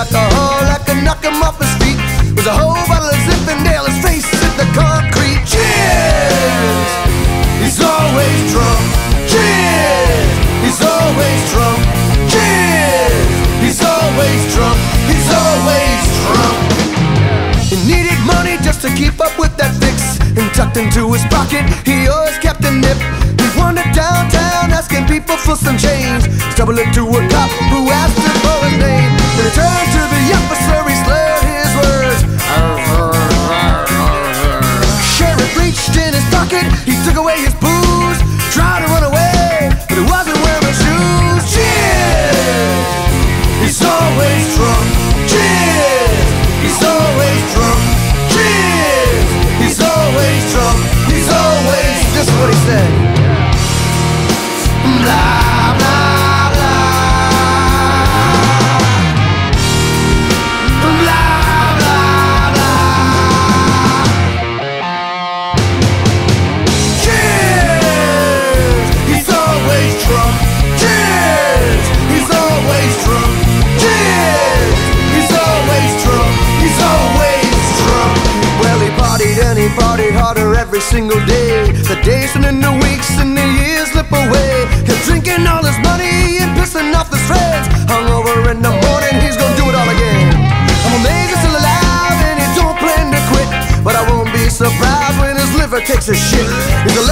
alcohol that could knock him off his feet. Was a whole bottle of Zinfandel, his face hit the concrete. Cheers! He's always drunk. Cheers! He's always drunk. Cheers! He's always drunk. He's always drunk. He needed money just to keep up with that fix. And tucked into his pocket, he always kept a nip. He wandered downtown asking people for some change. Stumbled into a in his pocket, he took away his booze. Tried to run away, harder every single day. The days and the weeks and the years slip away. He's drinking all his money and pissing off his friends. Hungover in the morning, he's gonna do it all again. I'm amazed he's still alive and he don't plan to quit. But I won't be surprised when his liver takes a shit. He's a